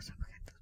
los objetos.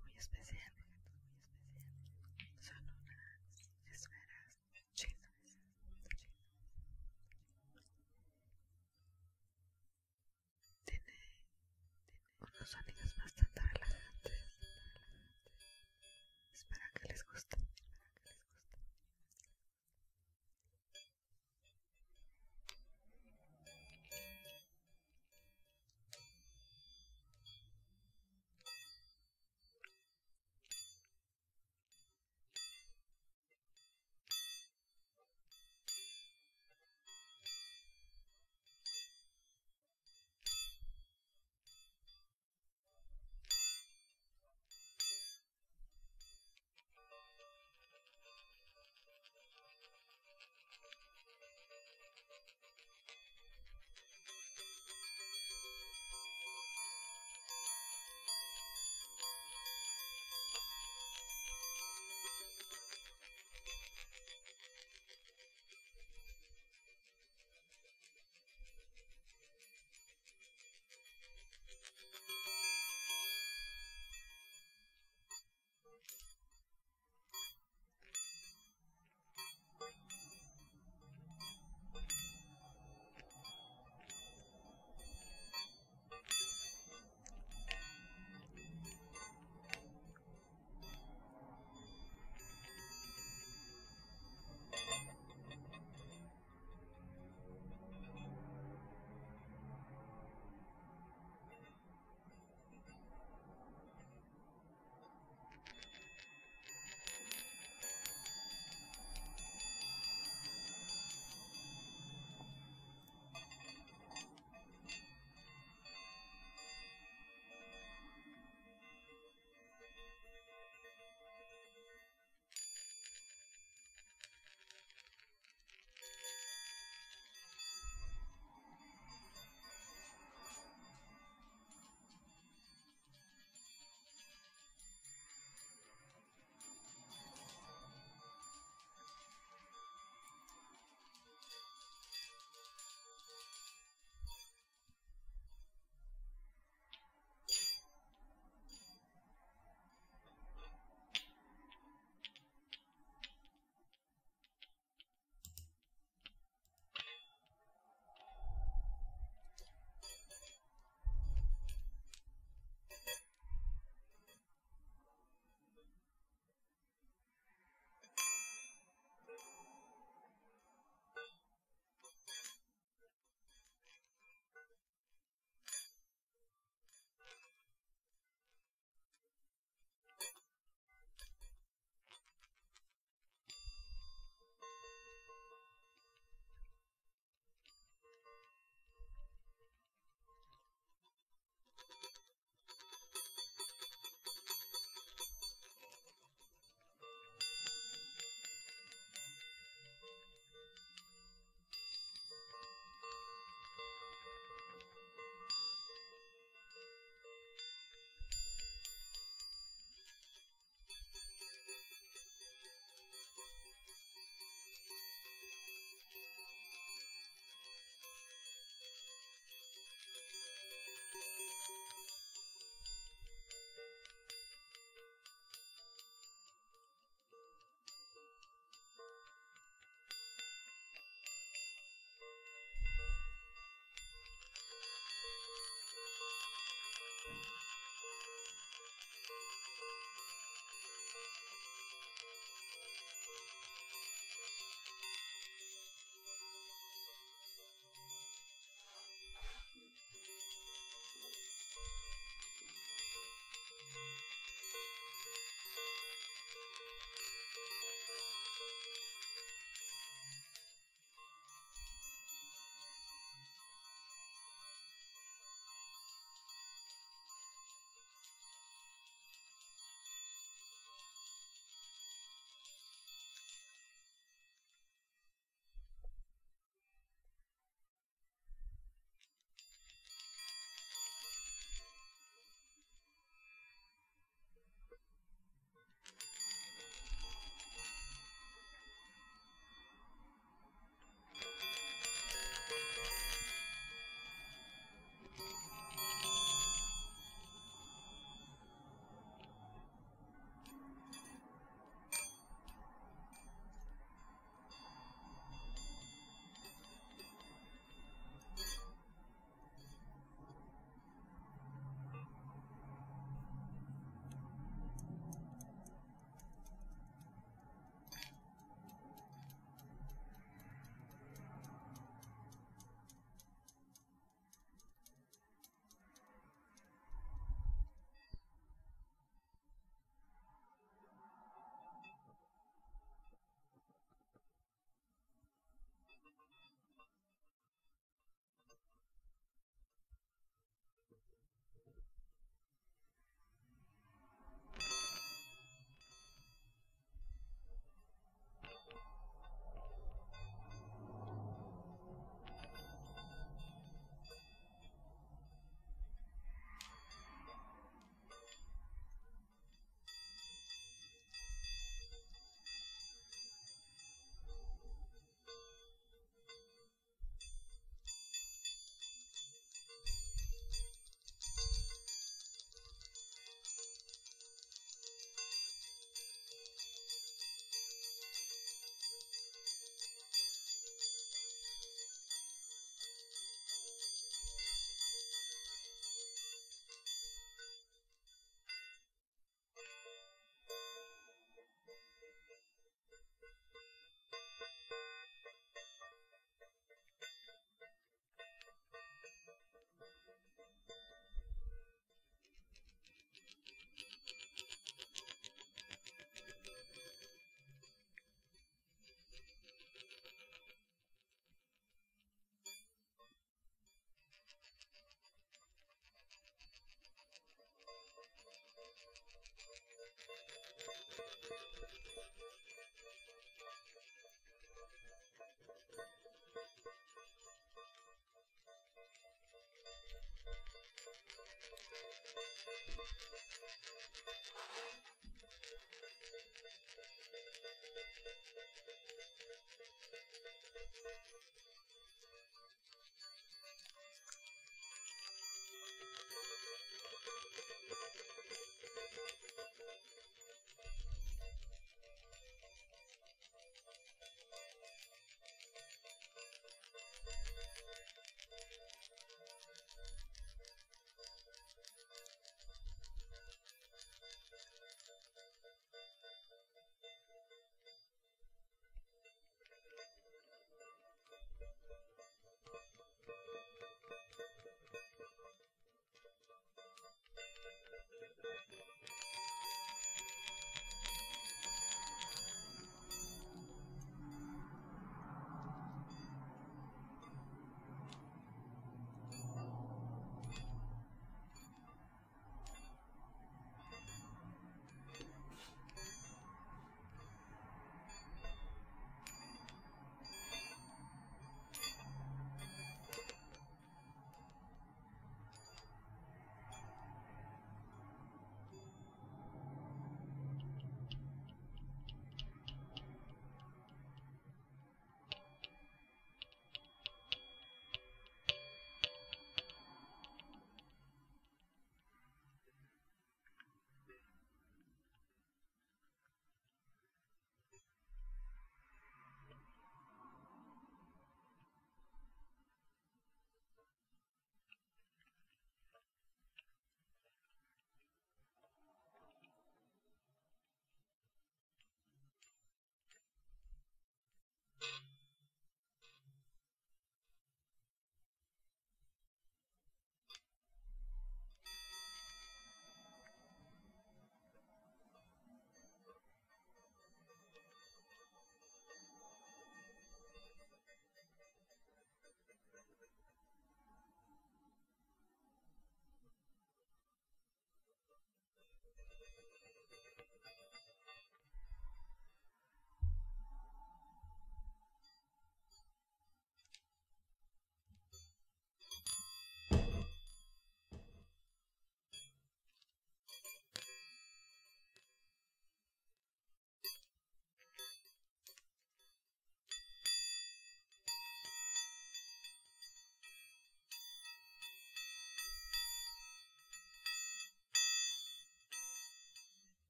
ピッ!